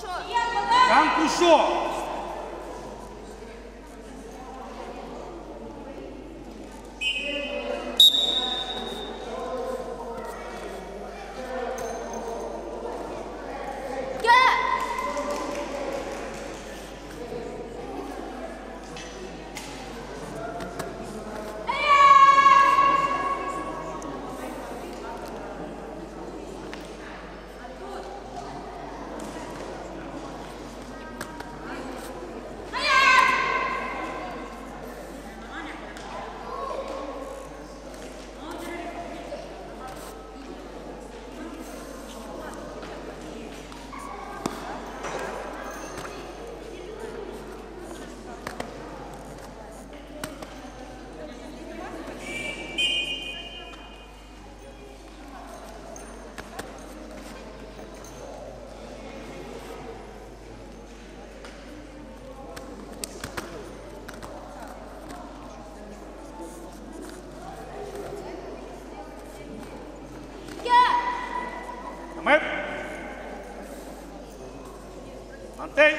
Канкушов. Намет. Mantém.